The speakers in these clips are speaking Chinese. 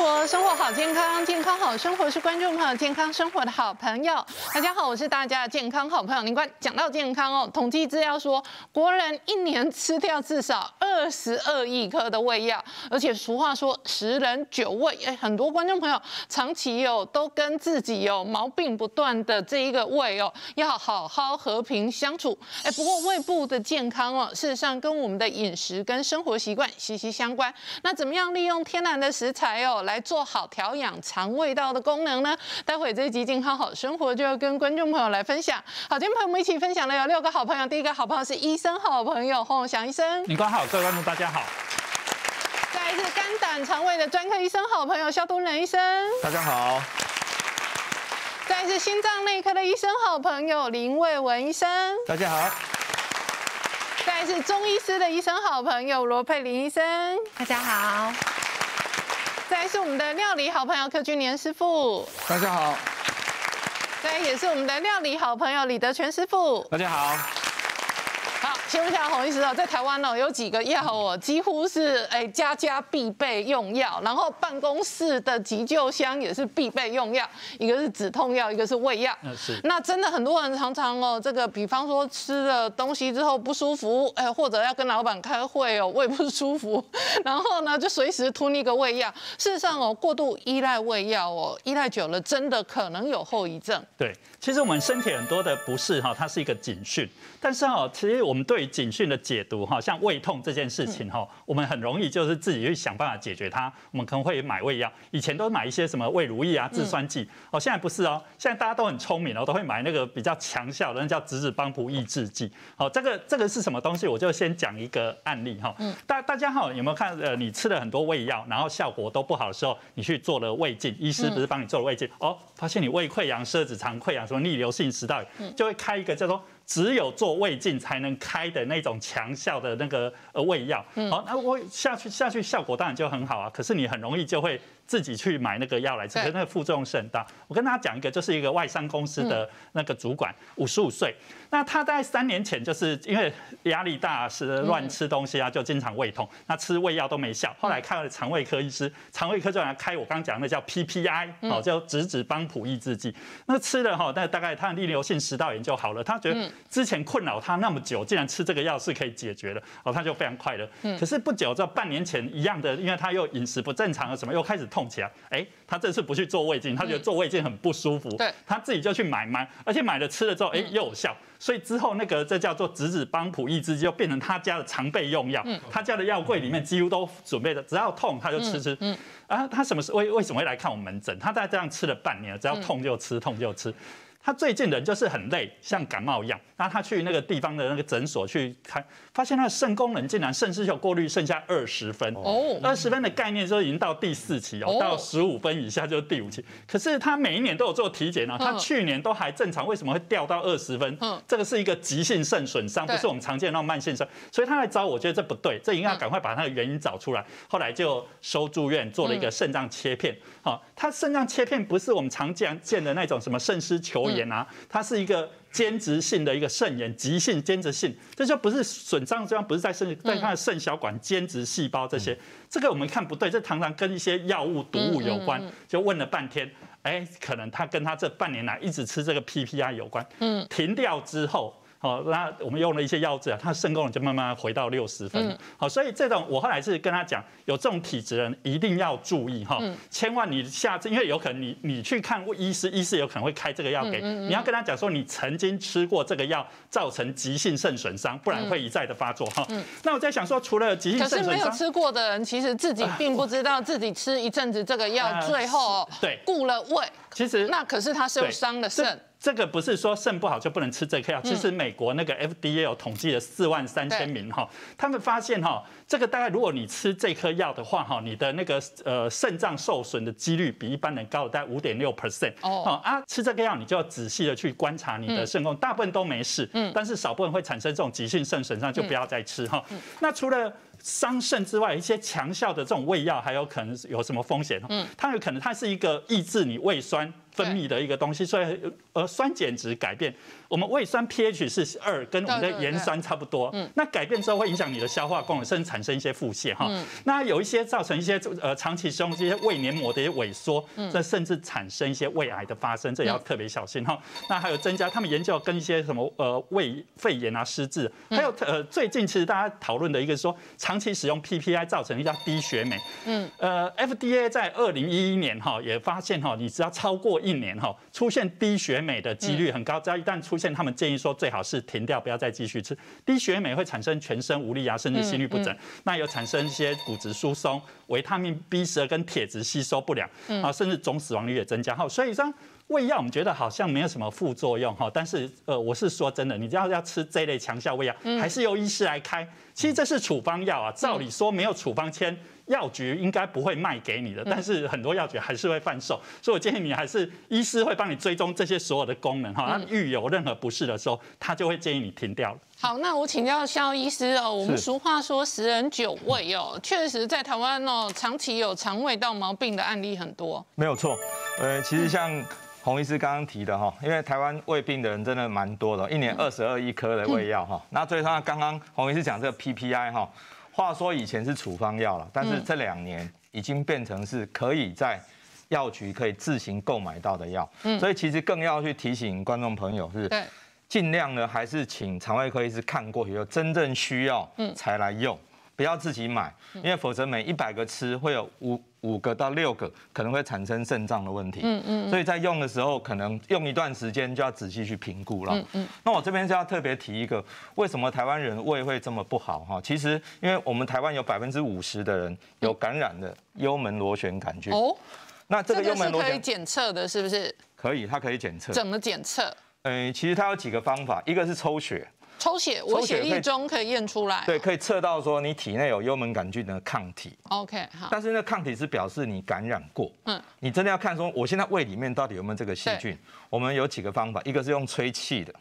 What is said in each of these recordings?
活，生活好健康，健康好生活是观众朋友健康生活的好朋友。大家好，我是大家的健康好朋友林冠。讲到健康哦，统计资料说，国人一年吃掉至少二十二亿颗的胃药，而且俗话说十人九胃，哎，很多观众朋友长期有都跟自己有毛病不断的这一个胃哦，要好好和平相处。哎，不过胃部的健康哦，事实上跟我们的饮食跟生活习惯息息相关。那怎么样利用天然的食材哦，来做好调养肠胃道的功能呢？待会这一集健康好生活就要跟观众朋友来分享。好，今天朋友们一起分享了有六个好朋友。第一个好朋友是医生好朋友洪永祥医生，你关好，各位观众大家好。再来是肝胆肠胃的专科医生好朋友肖东仁医生，大家好。再来是心脏内科的医生好朋友林卫文医生，大家好。再来是中医师的医生好朋友罗佩玲医生，大家好。再来是我们的料理好朋友柯俊年师傅，大家好。再来也是我们的料理好朋友李德全师傅，大家好。好，请问一下洪医师哦，在台湾呢有几个药哦，几乎是哎家家必备用药，然后办公室的急救箱也是必备用药，一个是止痛药，一个是胃药。嗯，是。那真的很多人常常哦，这个比方说吃了东西之后不舒服，哎，或者要跟老板开会哦，胃不舒服，然后呢就随时吞一个胃药。事实上哦，过度依赖胃药哦，依赖久了真的可能有后遗症。对，其实我们身体很多的不适哈，它是一个警讯，但是哈，其实我们对于警讯的解读哈，像胃痛这件事情哈，我们很容易就是自己去想办法解决它。我们可能会买胃药，以前都买一些什么胃如意啊、制酸剂，哦，现在不是哦，现在大家都很聪明哦，都会买那个比较强效的，那叫质子帮补抑制剂。好，这个这个是什么东西？我就先讲一个案例哈。嗯。大大家好，有没有看？呃，你吃了很多胃药，然后效果都不好的时候，你去做了胃镜，医师不是帮你做了胃镜，哦，发现你胃溃疡、摄子肠溃疡，逆流性食道炎，就会开一个叫做。只有做胃镜才能开的那种强效的那个呃胃药，好，那我下去下去效果当然就很好啊。可是你很容易就会自己去买那个药来吃，可是那个副作用是很大。我跟大家讲一个，就是一个外商公司的那个主管，五十五岁，那他在三年前就是因为压力大，是乱吃东西啊，就经常胃痛，那吃胃药都没效。后来看了肠胃科医师，肠胃科就来开我刚讲那叫 PPI，哦，叫质子帮普抑制剂。那吃了哈，那大概他的逆流性食道炎就好了。他觉得之前困扰他那么久，竟然吃这个药是可以解决的，哦，他就非常快乐。可是不久，这半年前一样的，因为他又饮食不正常了，什么又开始痛起来。哎，他这次不去做胃镜，他觉得做胃镜很不舒服，对，他自己就去买买，而且买了吃了之后，哎，又有效。所以之后那个这叫做质子帮普抑制剂，就变成他家的常备用药。他家的药柜里面几乎都准备着，只要痛他就吃吃。嗯，啊，他什么时为为什么会来看我们门诊？他在这样吃了半年，只要痛就吃，痛就吃。他最近人就是很累，像感冒一样。那他去那个地方的那个诊所去看，发现他的肾功能竟然肾失球过滤剩下二十分。哦，二十分的概念就已经到第四期哦，到十五分以下就是第五期。可是他每一年都有做体检哦，他去年都还正常，为什么会掉到二十分？嗯，这个是一个急性肾损伤，不是我们常见那种慢性肾。所以他来找我，觉得这不对，这应该赶快把他的原因找出来。后来就收住院，做了一个肾脏切片。好，他肾脏切片不是我们常见见的那种什么肾丝球炎啊，它是一个间质性的一个肾炎，急性间质性，这就不是损伤这样，不是在肾，在他的肾小管间质细胞这些，这个我们看不对，这常常跟一些药物毒物有关，就问了半天，哎，可能他跟他这半年来一直吃这个 PPI 有关，嗯，停掉之后。好，那我们用了一些药剂啊，它的肾功能就慢慢回到六十分。好，所以这种我后来是跟他讲，有这种体质人一定要注意哈，千万你下次因为有可能你你去看医师，医师有可能会开这个药给你，要跟他讲说你曾经吃过这个药造成急性肾损伤，不然会一再的发作哈。那我在想说，除了急性肾损伤，可是没有吃过的人，其实自己并不知道自己吃一阵子这个药，最后对顾了胃，其实那可是他受伤了肾。这个不是说肾不好就不能吃这颗药，其实美国那个 FDA 有统计了四万三千名哈，他们发现哈，这个大概如果你吃这颗药的话哈，你的那个呃肾脏受损的几率比一般人高了大概五点六 percent 哦。啊，吃这个药你就要仔细的去观察你的肾功，大部分都没事，嗯，但是少部分会产生这种急性肾损伤就不要再吃哈。那除了伤肾之外，一些强效的这种胃药还有可能有什么风险？嗯，它有可能它是一个抑制你胃酸。分泌的一个东西，所以呃酸碱值改变，我们胃酸 pH 是二，跟我们的盐酸差不多。嗯，那改变之后会影响你的消化功能，甚至产生一些腹泻哈。那有一些造成一些呃长期使用这些胃黏膜的一些萎缩，这甚至产生一些胃癌的发生，这也要特别小心哈。那还有增加他们研究跟一些什么呃胃肺炎啊失智，还有呃最近其实大家讨论的一个说长期使用 PPI 造成一叫低血镁。嗯，呃 FDA 在二零一一年哈也发现哈，你只要超过一年哈，出现低血镁的几率很高。只要一旦出现，他们建议说最好是停掉，不要再继续吃。低血镁会产生全身无力啊，甚至心律不整。那有产生一些骨质疏松、维他命 B 十二跟铁质吸收不良啊，甚至总死亡率也增加。哈，所以说胃药我们觉得好像没有什么副作用哈，但是呃，我是说真的，你要要吃这类强效胃药，还是由医师来开。其实这是处方药啊，照理说没有处方签。药局应该不会卖给你的，但是很多药局还是会贩售，所以我建议你还是医师会帮你追踪这些所有的功能哈。那遇有任何不适的时候，他就会建议你停掉了。好，那我请教肖医师哦，我们俗话说十人九胃哦，确实在台湾哦，长期有肠胃道毛病的案例很多。没有错，呃，其实像洪医师刚刚提的哈，因为台湾胃病的人真的蛮多的，一年二十二亿颗的胃药哈。那最他刚刚洪医师讲这个 PPI 哈。话说以前是处方药了，但是这两年已经变成是可以在药局可以自行购买到的药，所以其实更要去提醒观众朋友是，尽量呢还是请肠胃科医师看过以后真正需要才来用。不要自己买，因为否则每一百个吃会有五五个到六个可能会产生肾脏的问题。嗯嗯，所以在用的时候，可能用一段时间就要仔细去评估了。嗯嗯，那我这边就要特别提一个，为什么台湾人胃会这么不好？哈，其实因为我们台湾有百分之五十的人有感染的幽门螺旋杆菌。哦，那这个幽门螺旋可以检测的，是不是？可以，它可以检测。怎么检测？嗯，其实它有几个方法，一个是抽血。抽血，我血液中可以验出来。对，可以测到说你体内有幽门杆菌的抗体。OK，好。但是那抗体是表示你感染过。嗯。你真的要看说，我现在胃里面到底有没有这个细菌？我们有几个方法，一个是用吹气的。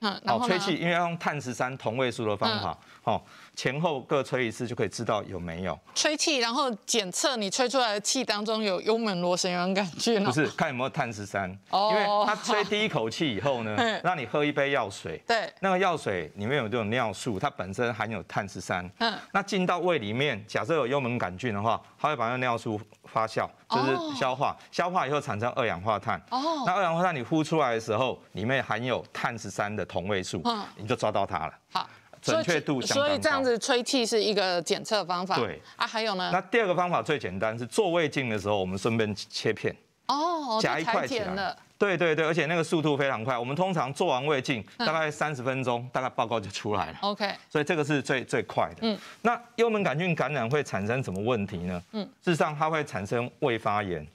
嗯。好，吹气，因为要用碳十三同位素的方法。好。前后各吹一次就可以知道有没有吹气，然后检测你吹出来的气当中有幽门螺旋杆菌。不是，看有没有碳十三。哦。因为他吹第一口气以后呢，让你喝一杯药水。对。那个药水里面有这种尿素，它本身含有碳十三。嗯。那进到胃里面，假设有幽门杆菌的话，它会把那尿素发酵，就是消化。消化以后产生二氧化碳。哦。那二氧化碳你呼出来的时候，里面含有碳十三的同位素。嗯。你就抓到它了。好。准确度相当所以这样子吹气是一个检测方法。对啊，还有呢？那第二个方法最简单，是做胃镜的时候，我们顺便切片。哦，夹一块起来。对对对，而且那个速度非常快。我们通常做完胃镜，大概三十分钟，大概报告就出来了。OK。所以这个是最最快的。嗯。那幽门杆菌感染会产生什么问题呢？嗯。事实上，它会产生胃发炎。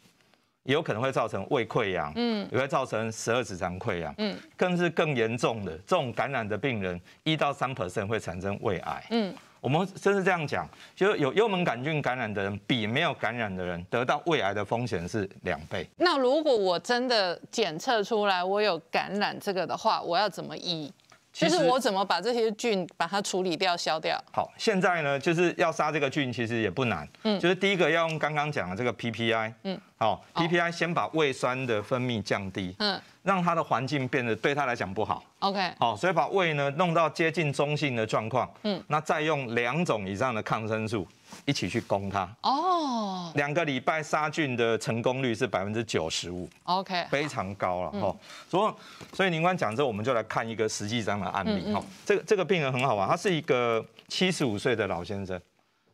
也有可能会造成胃溃疡，嗯，也会造成十二指肠溃疡，嗯，更是更严重的这种感染的病人，一到三 percent 会产生胃癌，嗯，我们真是这样讲，就是有幽门杆菌感染的人，比没有感染的人得到胃癌的风险是两倍。那如果我真的检测出来我有感染这个的话，我要怎么医？就是我怎么把这些菌把它处理掉、消掉？好，现在呢，就是要杀这个菌，其实也不难。嗯，就是第一个要用刚刚讲的这个 PPI。嗯，好，PPI 先把胃酸的分泌降低。嗯，让它的环境变得对它来讲不好。OK。好，所以把胃呢弄到接近中性的状况。嗯，那再用两种以上的抗生素。一起去攻它哦，两个礼拜杀菌的成功率是百分之九十五，OK，非常高了哈。所以，所以您刚讲之后，我们就来看一个实际上的案例哈。这个这个病人很好玩，他是一个七十五岁的老先生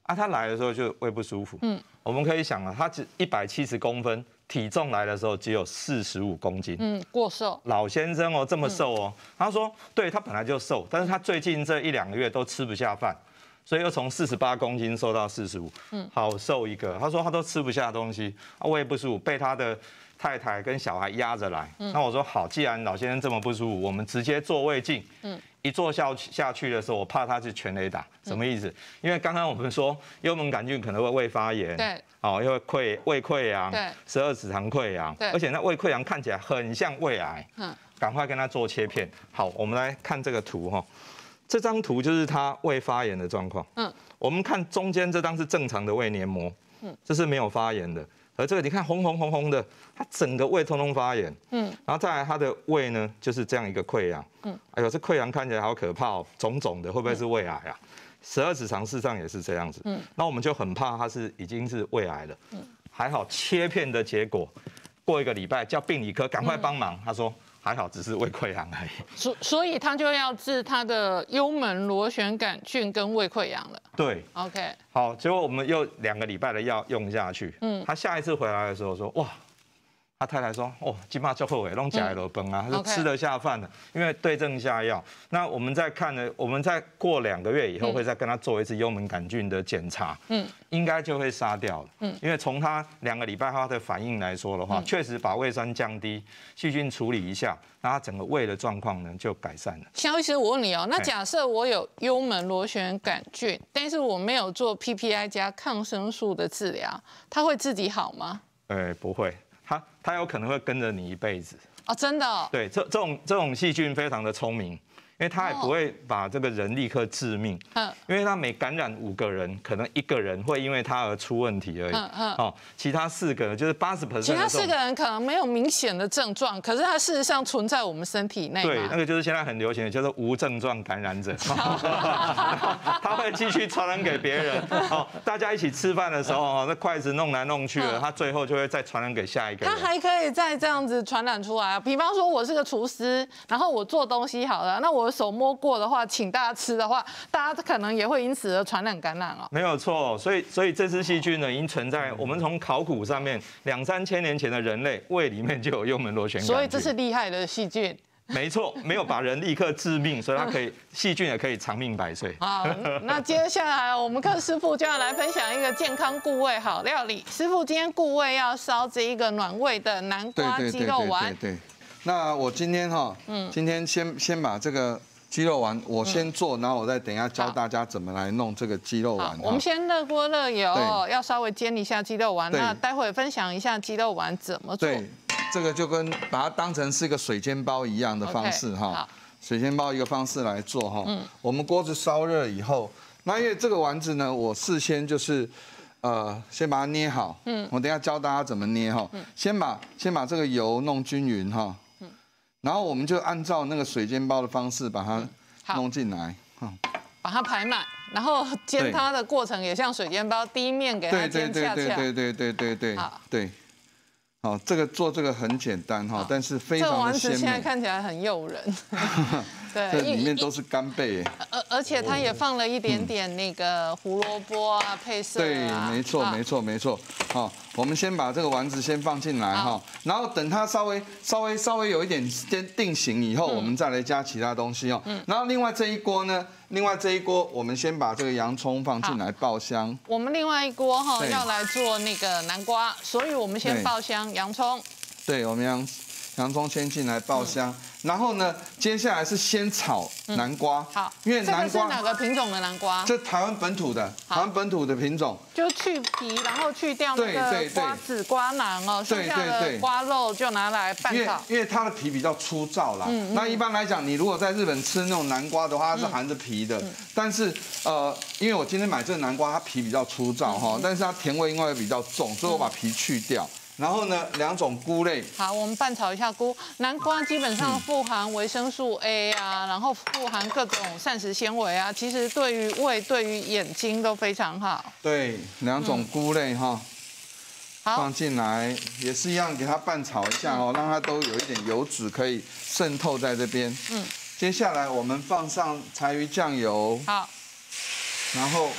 啊，他来的时候就胃不舒服。嗯，我们可以想啊，他只一百七十公分，体重来的时候只有四十五公斤。嗯，过瘦。老先生哦，这么瘦哦。他说，对他本来就瘦，但是他最近这一两个月都吃不下饭。所以又从四十八公斤瘦到四十五，嗯，好瘦一个。他说他都吃不下东西，胃不舒服，被他的太太跟小孩压着来。那我说好，既然老先生这么不舒服，我们直接做胃镜。嗯，一做下下去的时候，我怕他是全雷打，什么意思？因为刚刚我们说幽门杆菌可能会胃发炎，对，哦，因为溃胃溃疡，对，十二指肠溃疡，对，而且那胃溃疡看起来很像胃癌，嗯，赶快跟他做切片。好，我们来看这个图哈。这张图就是它胃发炎的状况。嗯，我们看中间这张是正常的胃黏膜，嗯，这是没有发炎的。而这个你看红红红红的，它整个胃通通发炎。嗯，然后再来它的胃呢，就是这样一个溃疡。嗯，哎呦，这溃疡看起来好可怕哦，肿肿的，会不会是胃癌啊？十二指肠事实上也是这样子。嗯，那我们就很怕它是已经是胃癌了。嗯，还好切片的结果，过一个礼拜叫病理科赶快帮忙，他说。还好，只是胃溃疡而已。所所以他就要治他的幽门螺旋杆菌跟胃溃疡了。对，OK。好，结果我们又两个礼拜的药用下去。嗯，他下一次回来的时候说，哇。他太太说：“哦，金马就后悔弄假罗崩啊，他是吃得下饭的，因为对症下药。那我们再看呢，我们再过两个月以后会再跟他做一次幽门杆菌的检查，嗯，应该就会杀掉了。嗯，因为从他两个礼拜后的反应来说的话，确实把胃酸降低，细菌处理一下，那他整个胃的状况呢就改善了。肖医师，我问你哦，那假设我有幽门螺旋杆菌，但是我没有做 PPI 加抗生素的治疗，它会自己好吗？哎，不会。它它有可能会跟着你一辈子哦，真的。对，这这种这种细菌非常的聪明。因为他也不会把这个人立刻致命，嗯，因为他每感染五个人，可能一个人会因为他而出问题而已，嗯嗯，哦，其他四个就是八十 percent，其他四个人可能没有明显的症状，可是他事实上存在我们身体内，对，那个就是现在很流行的叫做无症状感染者，他会继续传染给别人，哦，大家一起吃饭的时候，哦，那筷子弄来弄去了，他最后就会再传染给下一个，他还可以再这样子传染出来啊，比方说我是个厨师，然后我做东西好了，那我。我手摸过的话，请大家吃的话，大家可能也会因此而传染感染哦。没有错，所以所以这支细菌呢，已经存在我们从考古上面两三千年前的人类胃里面就有幽门螺旋杆所以这是厉害的细菌。没错，没有把人立刻致命，所以它可以细菌也可以长命百岁。好，那接下来我们看师傅就要来分享一个健康固胃好料理。师傅今天固胃要烧这一个暖胃的南瓜鸡肉丸。对。那我今天哈，嗯，今天先先把这个鸡肉丸我先做，然后我再等一下教大家怎么来弄这个鸡肉丸。我们先热锅热油，要稍微煎一下鸡肉丸。那待会分享一下鸡肉丸怎么做。对，这个就跟把它当成是一个水煎包一样的方式哈。水煎包一个方式来做哈。嗯。我们锅子烧热以后，那因为这个丸子呢，我事先就是呃先把它捏好。嗯。我等下教大家怎么捏哈。嗯。先把先把这个油弄均匀哈。然后我们就按照那个水煎包的方式把它弄进来，把它排满，然后煎它的过程也像水煎包，第一面给它煎恰恰。对对对对对对对对。好，这个做这个很简单哈，但是非常的鲜美。这丸子现在看起来很诱人，对，这里面都是干贝。而而且它也放了一点点那个胡萝卜啊，配色、对，没错，没错，没错。好，我们先把这个丸子先放进来哈，然后等它稍微稍微稍微有一点先定型以后，我们再来加其他东西哦。嗯。然后另外这一锅呢，另外这一锅我们先把这个洋葱放进来爆香。我们另外一锅哈要来做那个南瓜，所以我们先爆香洋葱。对，我们洋洋葱先进来爆香。然后呢，接下来是先炒南瓜。好，因为南瓜是哪个品种的南瓜？这台湾本土的，台湾本土的品种。就去皮，然后去掉那个瓜子、瓜囊哦，剩下的瓜肉就拿来拌炒。因为它的皮比较粗糙啦。嗯那一般来讲，你如果在日本吃那种南瓜的话，它是含着皮的。但是呃，因为我今天买这个南瓜，它皮比较粗糙哈，但是它甜味应该会比较重，所以我把皮去掉。然后呢，两种菇类。好，我们拌炒一下菇。南瓜基本上富含维生素 A 啊，然后富含各种膳食纤维啊，其实对于胃、对于眼睛都非常好。对，两种菇类哈，放进来也是一样，给它拌炒一下哦，让它都有一点油脂可以渗透在这边。嗯。接下来我们放上柴鱼酱油。好。然后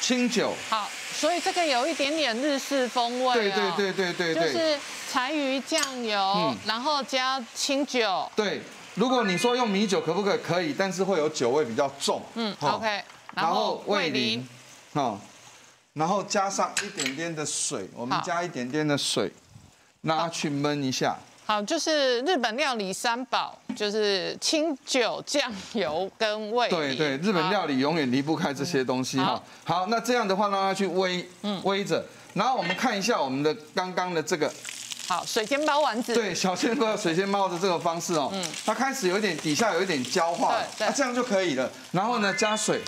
清酒。好。所以这个有一点点日式风味对对对对对对，就是柴鱼酱油，然后加清酒。对，如果你说用米酒可不可以？可以，但是会有酒味比较重。嗯，OK。然后味淋，好，然后加上一点点的水，我们加一点点的水，让它去焖一下。好，就是日本料理三宝，就是清酒、酱油跟味。对对，日本料理永远离不开这些东西哈。好，那这样的话让它去煨，煨着。然后我们看一下我们的刚刚的这个好，水煎包丸子。对，小鲜包水煎包的这个方式哦，嗯，它开始有一点底下有一点焦化，那这样就可以了。然后呢，加水。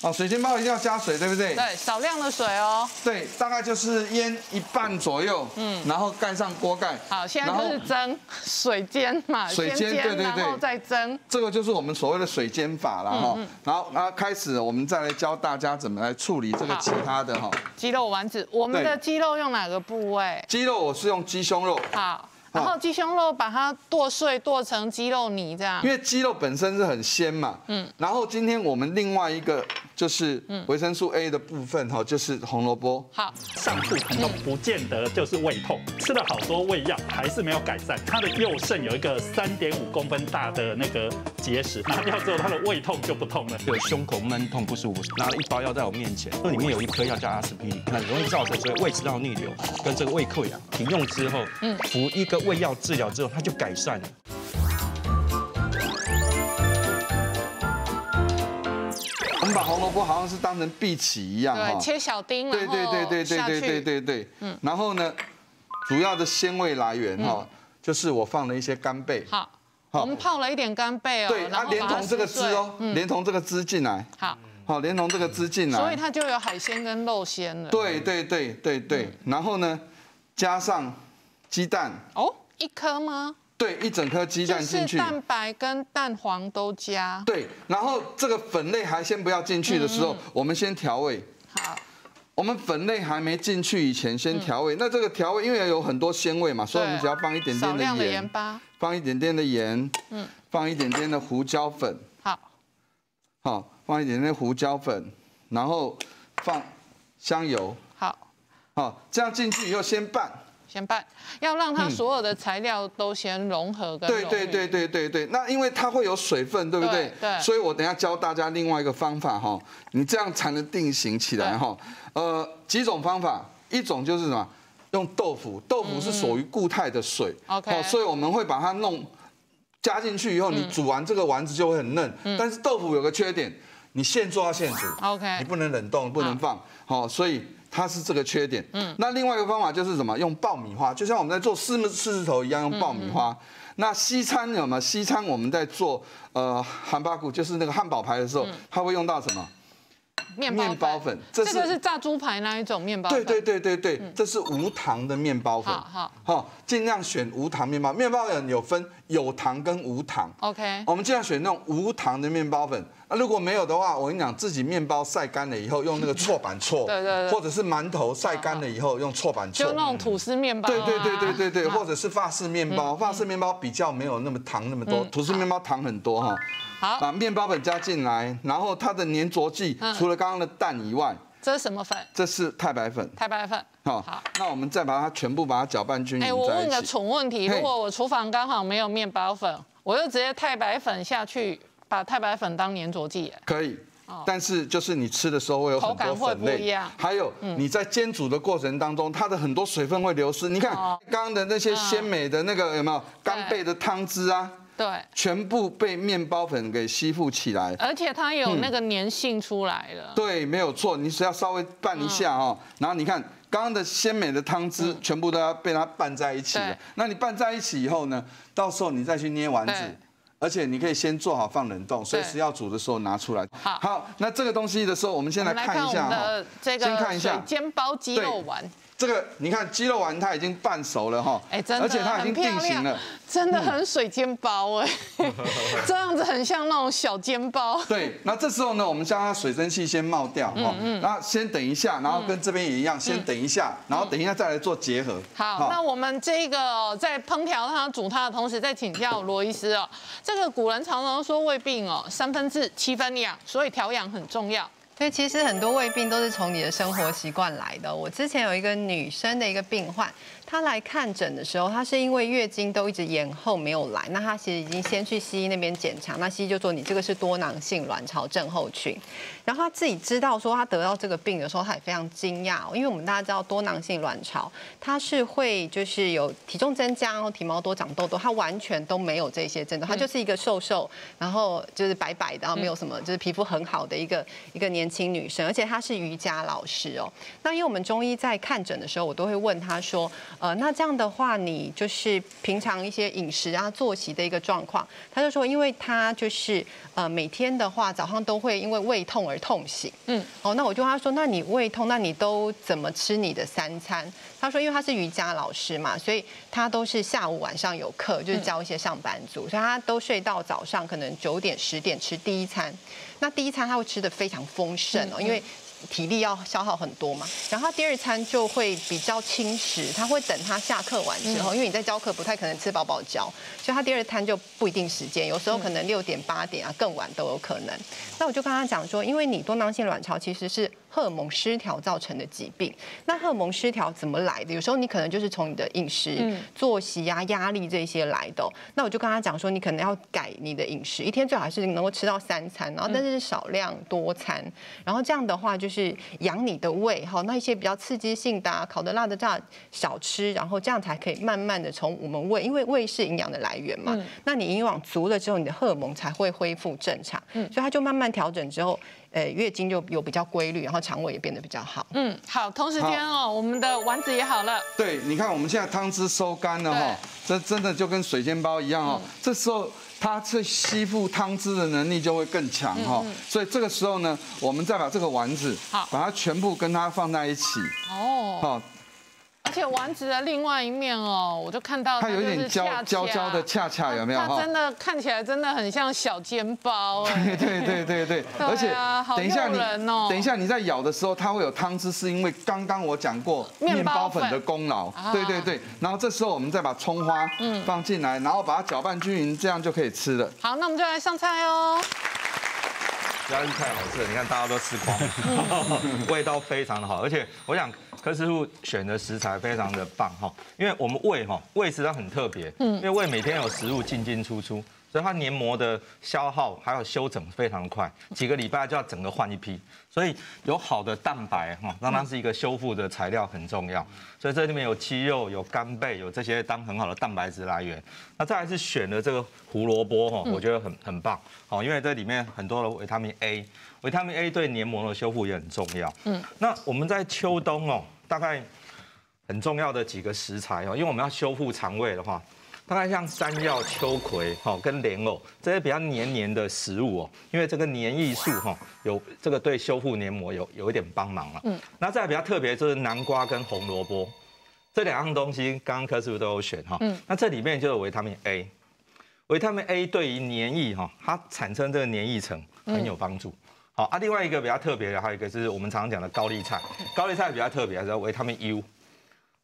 好。哦，水煎包一定要加水，对不对？对，少量的水哦。对，大概就是腌一半左右，嗯，然后盖上锅盖。好，现在就是蒸水煎嘛，水煎，对对对，然后再蒸。这个就是我们所谓的水煎法了哈。然后，然后开始我们再来教大家怎么来处理这个其他的哈。鸡肉丸子，我们的鸡肉用哪个部位？鸡肉我是用鸡胸肉。好。然后鸡胸肉把它剁碎，剁成鸡肉泥这样。因为鸡肉本身是很鲜嘛。嗯。然后今天我们另外一个就是维生素 A 的部分哈，就是红萝卜。好。上述都不见得就是胃痛，吃了好多胃药还是没有改善。他的右肾有一个三点五公分大的那个结石，拿掉之后他的胃痛就不痛了。有胸口闷痛不舒服，拿了一包药在我面前，那里面有一颗药叫阿司匹林，很容易造成所以胃食道逆流跟这个胃溃疡。停用之后，嗯，服一个。胃药治疗之后，它就改善了。我们把红萝卜好像是当成碧琪一样，对，切小丁，对对对对对对对对对，嗯，然后呢，主要的鲜味来源哈，就是我放了一些干贝。好，我们泡了一点干贝哦，对，它连同这个汁哦，连同这个汁进来。好，好，连同这个汁进来，所以它就有海鲜跟肉鲜了。对对对对对，然后呢，加上。鸡蛋哦，一颗吗？对，一整颗鸡蛋进去，蛋白跟蛋黄都加。对，然后这个粉类还先不要进去的时候，我们先调味。好，我们粉类还没进去以前先调味。那这个调味因为有很多鲜味嘛，所以我们只要放一点点的盐巴，放一点点的盐，嗯，放一点点的胡椒粉。好，好，放一点点胡椒粉，然后放香油。好，好，这样进去以后先拌。先拌，要让它所有的材料都先融合跟对对对对对对。那因为它会有水分，对不对？对。所以我等下教大家另外一个方法哈，你这样才能定型起来哈。呃，几种方法，一种就是什么？用豆腐，豆腐是属于固态的水。OK。所以我们会把它弄加进去以后，你煮完这个丸子就会很嫩。嗯。但是豆腐有个缺点，你现做要现煮。OK。你不能冷冻，不能放。好，所以。它是这个缺点，嗯，那另外一个方法就是什么？用爆米花，就像我们在做狮狮子头一样，用爆米花。那西餐有吗？西餐我们在做呃汉巴骨，就是那个汉堡排的时候，它会用到什么？面包粉。这个是炸猪排那一种面包粉。对对对对对，这是无糖的面包粉。好，好，尽量选无糖面包。面包粉有分有糖跟无糖。OK，我们尽量选那种无糖的面包粉。那如果没有的话，我跟你讲，自己面包晒干了以后，用那个搓板搓，对对或者是馒头晒干了以后用搓板搓，就那种吐司面包，对对对对对对，或者是法式面包，法式面包比较没有那么糖那么多，吐司面包糖很多哈。好，把面包粉加进来，然后它的粘着剂除了刚刚的蛋以外，这是什么粉？这是太白粉。太白粉。好，那我们再把它全部把它搅拌均匀哎，我问个蠢问题，如果我厨房刚好没有面包粉，我就直接太白粉下去。把太白粉当粘着剂，可以，但是就是你吃的时候会有很多粉类，还有你在煎煮的过程当中，它的很多水分会流失。你看刚刚的那些鲜美的那个有没有干贝的汤汁啊？对，全部被面包粉给吸附起来，而且它有那个粘性出来了。对，没有错，你只要稍微拌一下哦，然后你看刚刚的鲜美的汤汁全部都要被它拌在一起了。那你拌在一起以后呢，到时候你再去捏丸子。而且你可以先做好放冷冻，随时要煮的时候拿出来。好，那这个东西的时候，我们先来看一下哈。先看一下煎包鸡肉丸。这个你看鸡肉丸它已经半熟了哈，哎，真的，而且它已经定型了，真的很水煎包哎，这样子很像那种小煎包。对，那这时候呢，我们将它水蒸气先冒掉哈，然后先等一下，然后跟这边也一样，先等一下，然后等一下再来做结合。好，那我们这个在烹调它、煮它的同时，再请教罗医师哦。这个古人常常说胃病哦，三分治七分养，所以调养很重要。所以其实很多胃病都是从你的生活习惯来的。我之前有一个女生的一个病患。她来看诊的时候，她是因为月经都一直延后没有来，那她其实已经先去西医那边检查，那西医就说你这个是多囊性卵巢症候群。然后他自己知道说他得到这个病的时候，他也非常惊讶，因为我们大家知道多囊性卵巢，它是会就是有体重增加，然后体毛多、长痘痘，他完全都没有这些症状，他就是一个瘦瘦，然后就是白白的，然后没有什么就是皮肤很好的一个一个年轻女生，而且她是瑜伽老师哦。那因为我们中医在看诊的时候，我都会问他说。呃，那这样的话，你就是平常一些饮食啊、作息的一个状况。他就说，因为他就是呃每天的话，早上都会因为胃痛而痛醒。嗯，哦，那我就跟他说，那你胃痛，那你都怎么吃你的三餐？他说，因为他是瑜伽老师嘛，所以他都是下午晚上有课，就是教一些上班族，所以他都睡到早上可能九点十点吃第一餐。那第一餐他会吃的非常丰盛哦，因为。体力要消耗很多嘛，然后他第二餐就会比较轻食，他会等他下课完之后，因为你在教课不太可能吃饱饱教，所以他第二餐就不一定时间，有时候可能六点八点啊更晚都有可能。那我就跟他讲说，因为你多囊性卵巢其实是。荷尔蒙失调造成的疾病，那荷尔蒙失调怎么来的？有时候你可能就是从你的饮食、作息啊、压力这些来的。那我就跟他讲说，你可能要改你的饮食，一天最好是能够吃到三餐，然后但是少量多餐，然后这样的话就是养你的胃哈。那一些比较刺激性的、啊烤的、辣的、炸少吃，然后这样才可以慢慢的从我们胃，因为胃是营养的来源嘛。那你营养足了之后，你的荷尔蒙才会恢复正常。所以他就慢慢调整之后。呃，月经就有比较规律，然后肠胃也变得比较好。嗯，好，同时间哦，我们的丸子也好了。对，你看我们现在汤汁收干了哈，这真的就跟水煎包一样哦。这时候它是吸附汤汁的能力就会更强哈，所以这个时候呢，我们再把这个丸子，好，把它全部跟它放在一起。哦，好。而且丸子的另外一面哦，我就看到它有点焦焦焦的恰恰有没有？它真的看起来真的很像小煎包。对对对对对，而且等一下你等一下你在咬的时候，它会有汤汁，是因为刚刚我讲过面包粉的功劳。对对对，然后这时候我们再把葱花放进来，然后把它搅拌均匀，这样就可以吃了。好，那我们就来上菜哦。压力太好吃了，你看大家都吃光了，味道非常的好，而且我想。柯师傅选的食材非常的棒哈，因为我们胃哈胃实际上很特别，嗯，因为胃每天有食物进进出出，所以它黏膜的消耗还有修整非常快，几个礼拜就要整个换一批，所以有好的蛋白哈，让它是一个修复的材料很重要，所以这里面有鸡肉、有干贝、有这些当很好的蛋白质来源。那再来是选的这个胡萝卜哈，我觉得很很棒，哦，因为这里面很多的维他命 A。维他命 A 对黏膜的修复也很重要。嗯，那我们在秋冬哦，大概很重要的几个食材哦，因为我们要修复肠胃的话，大概像山药、秋葵哈跟莲藕这些比较黏黏的食物哦，因为这个黏液素哈有这个对修复黏膜有有一点帮忙了。嗯，那再比较特别就是南瓜跟红萝卜这两样东西，刚刚柯师傅都有选哈。嗯，那这里面就有维他命 A，维他命 A 对于黏液哈，它产生这个黏液层很有帮助。好啊，另外一个比较特别的，还有一个是我们常常讲的高丽菜。高丽菜比较特别，是维他命 U。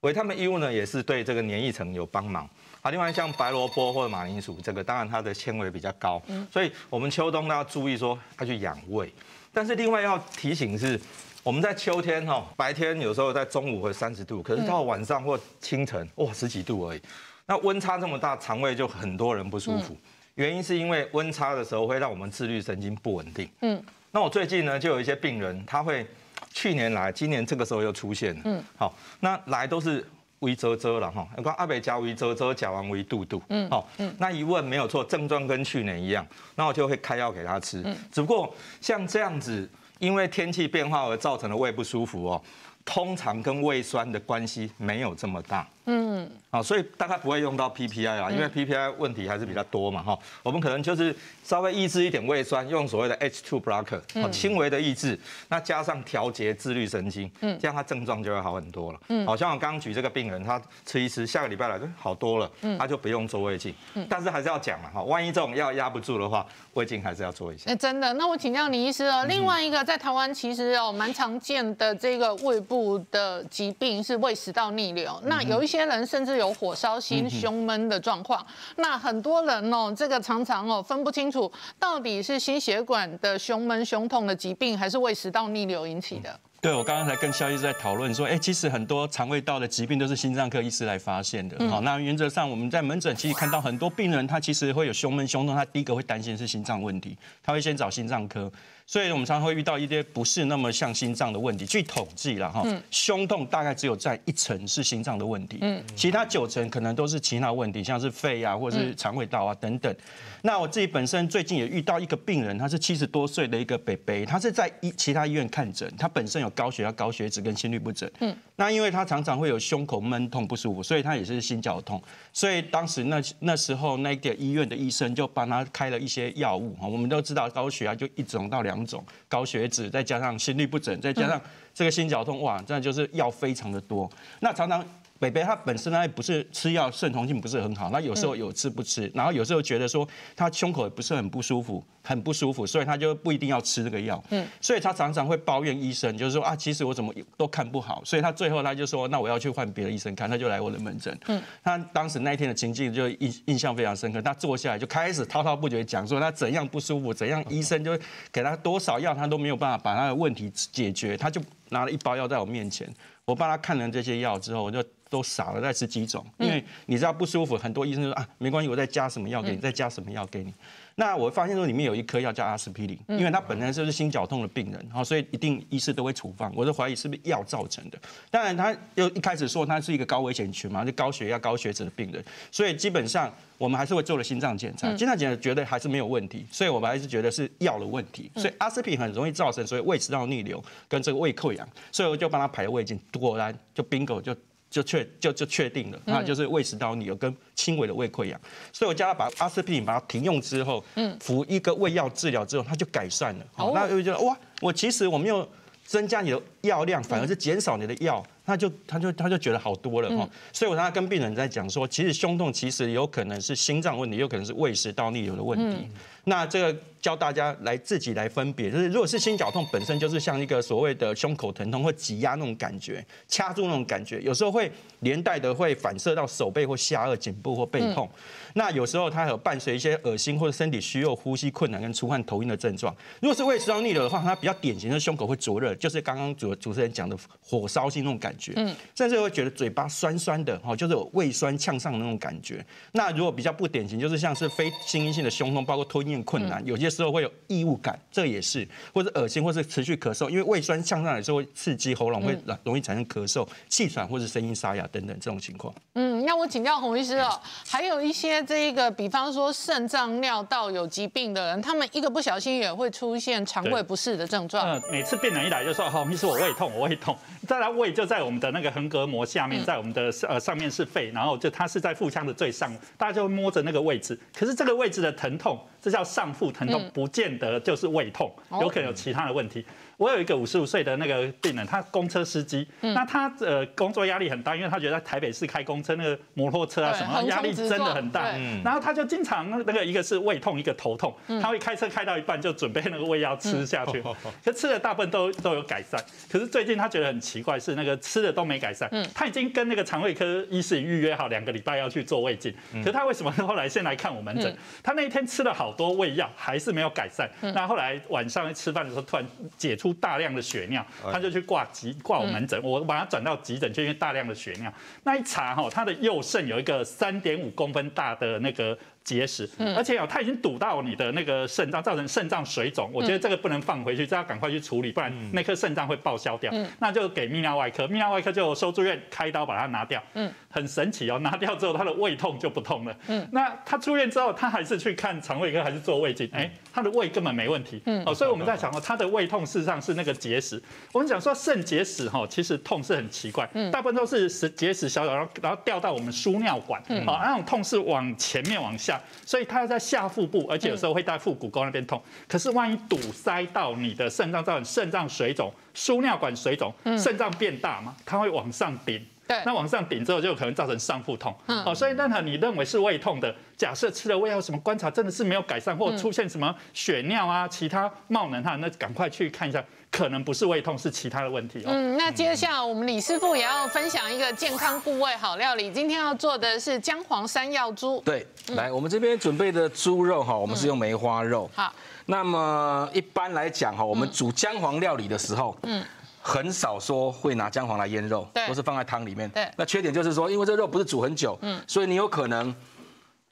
维他命 U 呢，也是对这个黏液层有帮忙。好，另外像白萝卜或者马铃薯，这个当然它的纤维比较高，所以我们秋冬都要注意说它去养胃。但是另外要提醒是，我们在秋天哈，白天有时候在中午会三十度，可是到晚上或清晨哇十几度而已，那温差这么大，肠胃就很多人不舒服。原因是因为温差的时候会让我们自律神经不稳定。嗯。那我最近呢，就有一些病人，他会去年来，今年这个时候又出现了。嗯，好，那来都是微遮遮了哈，刚阿北加微遮遮，甲完微肚肚。嗯，好，嗯，那一问没有错，症状跟去年一样，那我就会开药给他吃。嗯，只不过像这样子，因为天气变化而造成的胃不舒服哦，通常跟胃酸的关系没有这么大。嗯，好，所以大概不会用到 PPI 啊，因为 PPI 问题还是比较多嘛，哈。我们可能就是稍微抑制一点胃酸，用所谓的 H2 blocker，好，轻微的抑制，那加上调节自律神经，嗯，这样他症状就会好很多了。嗯，好像我刚刚举这个病人，他吃一吃，下个礼拜来就好多了，嗯，他就不用做胃镜，嗯，但是还是要讲嘛，哈，万一这种药压不住的话，胃镜还是要做一下。哎，真的，那我请教李医师哦，另外一个在台湾其实哦蛮常见的这个胃部的疾病是胃食道逆流，那有一些人甚至有。火烧心、胸闷的状况，那很多人哦，这个常常哦分不清楚到底是心血管的胸闷、胸痛的疾病，还是胃食道逆流引起的。对，我刚刚才跟肖医师在讨论说，哎，其实很多肠胃道的疾病都是心脏科医师来发现的。好，那原则上我们在门诊其实看到很多病人，他其实会有胸闷、胸痛，他第一个会担心是心脏问题，他会先找心脏科。所以我们常常会遇到一些不是那么像心脏的问题。据统计了哈，胸痛大概只有在一层是心脏的问题，嗯，其他九成可能都是其他问题，像是肺啊或者是肠胃道啊等等。那我自己本身最近也遇到一个病人，他是七十多岁的一个北北，他是在医其他医院看诊，他本身有高血压、高血脂跟心律不整。嗯，那因为他常常会有胸口闷痛不舒服，所以他也是心绞痛。所以当时那那时候那个医院的医生就帮他开了一些药物哈。我们都知道高血压就一种到两种，高血脂再加上心律不整，再加上这个心绞痛，哇，这就是药非常的多。那常常。北北他本身呢不是吃药肾同性不是很好，那有时候有吃不吃，然后有时候觉得说他胸口也不是很不舒服，很不舒服，所以他就不一定要吃这个药。嗯，所以他常常会抱怨医生，就是说啊，其实我怎么都看不好，所以他最后他就说，那我要去换别的医生看，他就来我的门诊。嗯，他当时那一天的情境就印印象非常深刻，他坐下来就开始滔滔不绝讲说他怎样不舒服，怎样医生就给他多少药，他都没有办法把他的问题解决，他就拿了一包药在我面前，我帮他看了这些药之后，我就。都傻了，再吃几种，因为你知道不舒服，很多医生说啊，没关系，我再加什么药给你，再加什么药给你。那我发现说里面有一颗药叫阿司匹林，因为他本身就是心绞痛的病人，好，所以一定医师都会处方。我就怀疑是不是药造成的。当然，他又一开始说他是一个高危险群嘛，就高血压、高血脂的病人，所以基本上我们还是会做了心脏检查，心脏检查觉得还是没有问题，所以我们还是觉得是药的问题。所以阿司匹林很容易造成所以胃食道逆流跟这个胃溃疡，所以我就帮他排了胃镜，果然就 bingo 就。就确就就确定了，那就是胃食道逆流跟轻微的胃溃疡，所以我叫他把阿司匹林把它停用之后，嗯，服一个胃药治疗之后，他就改善了。好，那又觉得哇，我其实我没有增加你的药量，反而是减少你的药，那就他就他就觉得好多了哈。所以我常常跟病人在讲说，其实胸痛其实有可能是心脏问题，有可能是胃食道逆流的问题。那这个。教大家来自己来分别，就是如果是心绞痛，本身就是像一个所谓的胸口疼痛或挤压那种感觉，掐住那种感觉，有时候会连带的会反射到手背或下颚、颈部或背痛。那有时候它有伴随一些恶心或者身体虚弱、呼吸困难跟出汗头晕的症状。如果是胃食道逆流的话，它比较典型的胸口会灼热，就是刚刚主主持人讲的火烧心那种感觉，嗯，甚至会觉得嘴巴酸酸的，哈，就是有胃酸呛上的那种感觉。那如果比较不典型，就是像是非心因性的胸痛，包括吞咽困难，有些时候会有异物感，这也是，或者恶心，或是持续咳嗽，因为胃酸呛上来之后会刺激喉咙，会容易产生咳嗽、气喘或者声音沙哑等等这种情况。嗯，那我请教洪医师哦，还有一些这一个，比方说肾脏、尿道有疾病的人，他们一个不小心也会出现肠胃不适的症状。嗯，每次病人一来就说，洪医师我胃痛，我胃痛。再来胃就在我们的那个横膈膜下面，在我们的呃上面是肺，然后就它是在腹腔的最上，大家就摸着那个位置，可是这个位置的疼痛。这叫上腹疼痛，不见得就是胃痛，有可能有其他的问题。我有一个五十五岁的那个病人，他公车司机，那他呃工作压力很大，因为他觉得在台北市开公车那个摩托车啊什么压力真的很大，然后他就经常那个一个是胃痛，一个头痛，他会开车开到一半就准备那个胃药吃下去，可吃的大部分都都有改善，可是最近他觉得很奇怪，是那个吃的都没改善，他已经跟那个肠胃科医师预约好两个礼拜要去做胃镜，可是他为什么后来先来看我门诊？他那一天吃了好多胃药，还是没有改善，那后来晚上吃饭的时候突然解。出大量的血尿，他就去挂急挂我门诊，我把他转到急诊去，因为大量的血尿，那一查哈，他的右肾有一个三点五公分大的那个。结石，而且哦，它已经堵到你的那个肾脏，造成肾脏水肿。我觉得这个不能放回去，这要赶快去处理，不然那颗肾脏会报销掉。那就给泌尿外科，泌尿外科就收住院开刀把它拿掉。嗯，很神奇哦，拿掉之后他的胃痛就不痛了。嗯，那他出院之后，他还是去看肠胃科，还是做胃镜？哎，他的胃根本没问题。嗯，哦，所以我们在想哦，他的胃痛事实上是那个结石。我们讲说肾结石哈，其实痛是很奇怪，大部分都是结结石小小，然后然后掉到我们输尿管，啊，那种痛是往前面往下。所以它要在下腹部，而且有时候会在腹股沟那边痛。可是万一堵塞到你的肾脏，造成肾脏水肿、输尿管水肿，肾脏变大嘛，它会往上顶。对，那往上顶之后，就可能造成上腹痛。哦，所以任何你认为是胃痛的，假设吃了胃药什么观察真的是没有改善，或出现什么血尿啊、其他冒冷汗，那赶快去看一下。可能不是胃痛，是其他的问题哦。嗯，那接下来我们李师傅也要分享一个健康部位好料理。今天要做的是姜黄山药猪。对，来，我们这边准备的猪肉哈，我们是用梅花肉。好，那么一般来讲哈，我们煮姜黄料理的时候，嗯，很少说会拿姜黄来腌肉，都是放在汤里面。对，那缺点就是说，因为这肉不是煮很久，嗯，所以你有可能。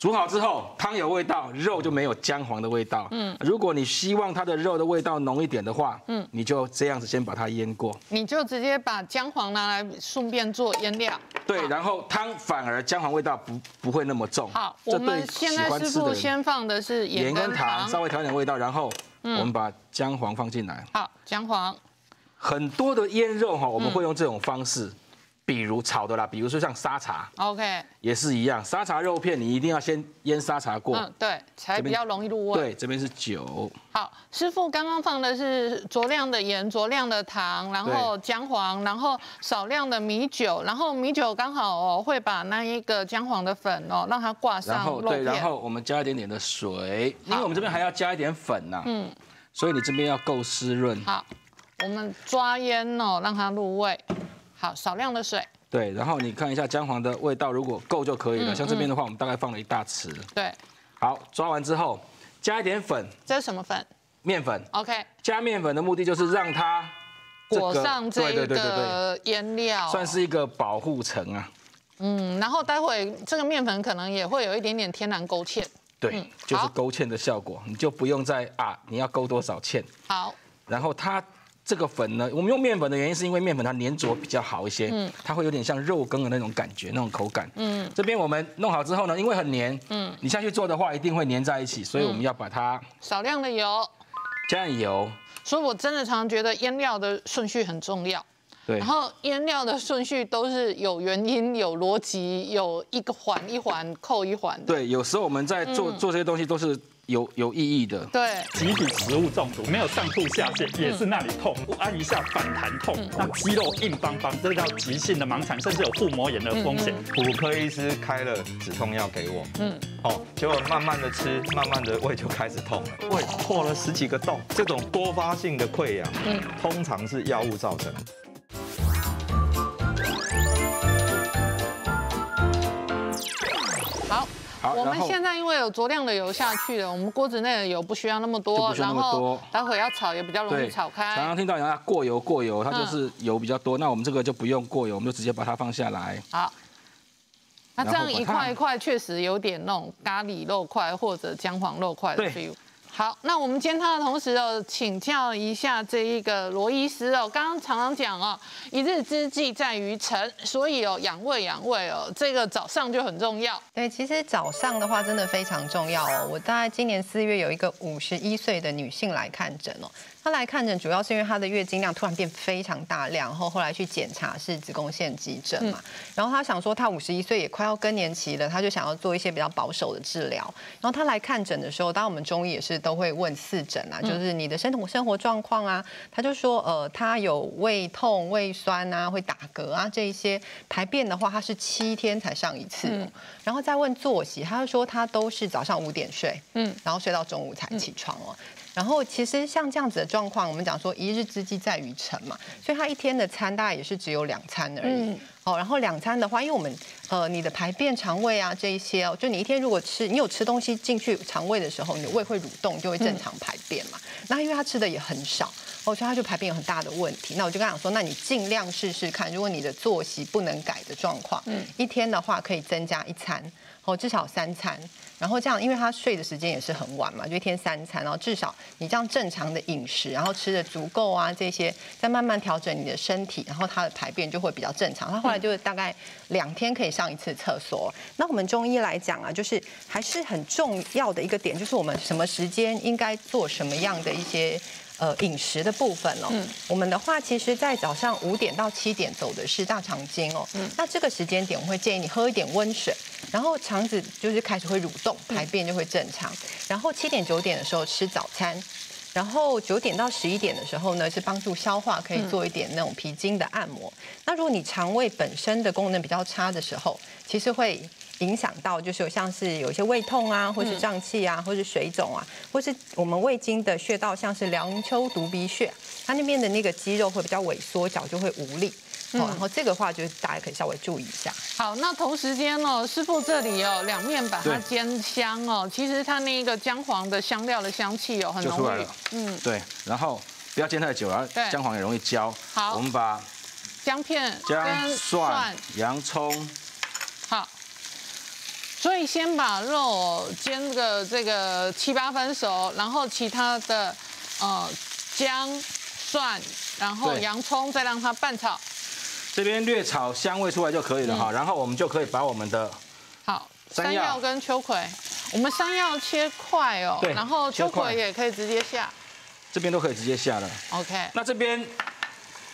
煮好之后，汤有味道，肉就没有姜黄的味道。嗯，如果你希望它的肉的味道浓一点的话，嗯，你就这样子先把它腌过。你就直接把姜黄拿来顺便做腌料。对，然后汤反而姜黄味道不不会那么重。好，我们现在师傅先放的是盐跟糖，稍微调点味道，然后我们把姜黄放进来。好，姜黄。很多的腌肉哈，我们会用这种方式。比如炒的啦，比如说像沙茶，OK，也是一样，沙茶肉片你一定要先腌沙茶过，嗯，对，才比较容易入味。对，这边是酒。好，师傅刚刚放的是酌量的盐、酌量的糖，然后姜黄，然后少量的米酒，然后米酒刚好哦会把那一个姜黄的粉哦让它挂上肉片。对，然后我们加一点点的水，因为我们这边还要加一点粉呐，嗯，所以你这边要够湿润。好，我们抓腌哦，让它入味。好，少量的水。对，然后你看一下姜黄的味道，如果够就可以了。像这边的话，我们大概放了一大匙。对。好，抓完之后加一点粉。这是什么粉？面粉。OK。加面粉的目的就是让它裹上这个腌料，算是一个保护层啊。嗯，然后待会这个面粉可能也会有一点点天然勾芡。对，就是勾芡的效果，你就不用再啊，你要勾多少芡？好。然后它。这个粉呢，我们用面粉的原因是因为面粉它粘着比较好一些，嗯，它会有点像肉羹的那种感觉，那种口感，嗯，这边我们弄好之后呢，因为很黏，嗯，你下去做的话一定会粘在一起，所以我们要把它少量的油，加油，所以我真的常常觉得腌料的顺序很重要，对，然后腌料的顺序都是有原因、有逻辑、有一个环一环扣一环的，对，有时候我们在做做这些东西都是。有有意义的，对，集体食物中毒，没有上吐下泻，也是那里痛，按一下反弹痛，那肌肉硬邦邦，这叫急性的盲肠，甚至有腹膜炎的风险。骨科医师开了止痛药给我，嗯，哦，结果慢慢的吃，慢慢的胃就开始痛了，胃破了十几个洞，这种多发性的溃疡，嗯，通常是药物造成。我们现在因为有酌量的油下去了，我们锅子内的油不需要那么多，然后待会要炒也比较容易炒开。常常听到人家过油过油，它就是油比较多。那我们这个就不用过油，我们就直接把它放下来。好，那这样一块一块确实有点那种咖喱肉块或者姜黄肉块的 feel。好，那我们煎汤的同时哦，请教一下这一个罗医师哦，刚刚常常讲哦，一日之计在于晨，所以哦，养胃养胃哦，这个早上就很重要。对，其实早上的话真的非常重要哦。我大概今年四月有一个五十一岁的女性来看诊哦。她来看诊主要是因为她的月经量突然变非常大量，然后后来去检查是子宫腺肌症嘛，然后她想说她五十一岁也快要更年期了，她就想要做一些比较保守的治疗。然后她来看诊的时候，当然我们中医也是都会问四诊啊，就是你的生活生活状况啊，她就说呃她有胃痛、胃酸啊，会打嗝啊这一些，排便的话她是七天才上一次，然后再问作息，她就说她都是早上五点睡，嗯，然后睡到中午才起床哦。然后其实像这样子的状况，我们讲说一日之计在于晨嘛，所以他一天的餐大概也是只有两餐而已。哦，然后两餐的话，因为我们呃你的排便、肠胃啊这一些哦，就你一天如果吃你有吃东西进去肠胃的时候，你的胃会蠕动，就会正常排便嘛。那因为他吃的也很少，哦，所以他就排便有很大的问题。那我就跟他讲说，那你尽量试试看，如果你的作息不能改的状况，一天的话可以增加一餐。哦，至少三餐，然后这样，因为他睡的时间也是很晚嘛，就一天三餐，然后至少你这样正常的饮食，然后吃的足够啊，这些再慢慢调整你的身体，然后他的排便就会比较正常。他后来就是大概两天可以上一次厕所。那我们中医来讲啊，就是还是很重要的一个点，就是我们什么时间应该做什么样的一些。呃，饮食的部分哦，我们的话，其实，在早上五点到七点走的是大肠经哦，那这个时间点，我会建议你喝一点温水，然后肠子就是开始会蠕动，排便就会正常。然后七点九点的时候吃早餐，然后九点到十一点的时候呢，是帮助消化，可以做一点那种脾经的按摩。那如果你肠胃本身的功能比较差的时候，其实会。影响到就是有像是有一些胃痛啊，或是胀气啊，或是水肿啊，或是我们胃经的穴道，像是梁丘毒鼻穴，它那边的那个肌肉会比较萎缩，脚就会无力。哦，然后这个话就是大家可以稍微注意一下。好，那同时间哦，师傅这里哦，两面把它煎香哦，其实它那个姜黄的香料的香气哦，很浓郁。嗯，对，然后不要煎太久了，姜黄也容易焦。好，我们把姜片、姜、蒜、洋葱。好。所以先把肉煎个这个七八分熟，然后其他的呃姜、蒜，然后洋葱再让它拌炒。这边略炒香味出来就可以了哈，然后我们就可以把我们的好山药。跟秋葵，我们山药切块哦，然后秋葵也可以直接下，这边都可以直接下了。OK，那这边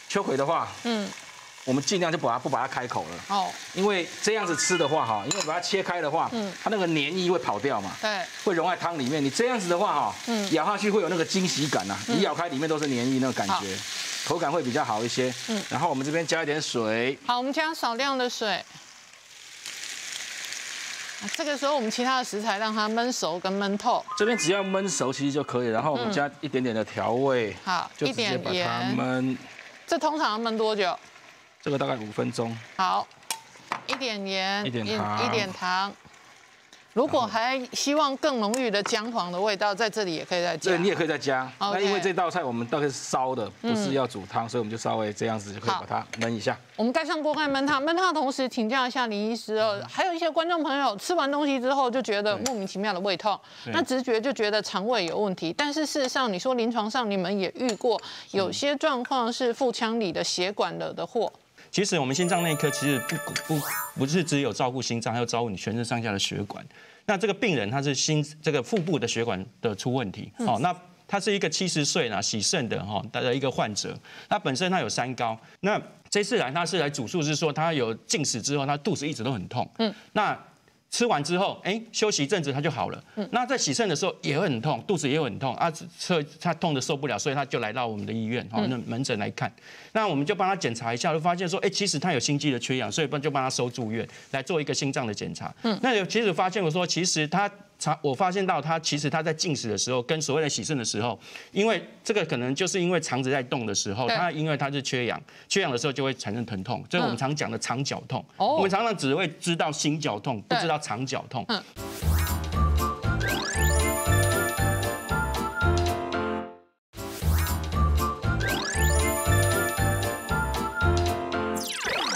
秋葵的话，嗯，我们尽量就把它不把它开口了，哦，因为这样子吃的话哈，因为把它切开的话，嗯，它那个黏液会跑掉嘛，对，会融在汤里面。你这样子的话哈，嗯，咬下去会有那个惊喜感呐，你咬开里面都是黏液那个感觉，口感会比较好一些。嗯，然后我们这边加一点水，好，我们加少量的水。这个时候我们其他的食材让它焖熟跟焖透。这边只要焖熟其实就可以，然后我们加一点点的调味，好，就直接把它焖。这通常要焖多久？这个大概五分钟。好，一点盐，一点糖，一点糖。如果还希望更浓郁的姜黄的味道，在这里也可以再加。对，你也可以再加。那因为这道菜我们大概是烧的，不是要煮汤，所以我们就稍微这样子就可以把它焖一下。我们盖上锅盖焖它，焖它的同时请教一下林医师哦，还有一些观众朋友吃完东西之后就觉得莫名其妙的胃痛，那直觉就觉得肠胃有问题，但是事实上你说临床上你们也遇过有些状况是腹腔里的血管惹的祸。其实我们心脏内科其实不不不是只有照顾心脏，还要照顾你全身上下的血管。那这个病人他是心这个腹部的血管的出问题，哦，那他是一个七十岁呢洗肾的哈的一个患者，那本身他有三高，那这次来他是来主诉是说他有进食之后他肚子一直都很痛，嗯，那。吃完之后，哎，休息一阵子他就好了。那在洗肾的时候也会很痛，肚子也很痛啊，测他痛的受不了，所以他就来到我们的医院，好，那门诊来看。那我们就帮他检查一下，就发现说，哎，其实他有心肌的缺氧，所以就帮他收住院来做一个心脏的检查。嗯，那有其实发现我说，其实他。肠，我发现到他其实他在进食的时候，跟所谓的洗肾的时候，因为这个可能就是因为肠子在动的时候，他因为他是缺氧，缺氧的时候就会产生疼痛，这是我们常讲的肠绞痛。我们常常只会知道心绞痛，不知道肠绞痛。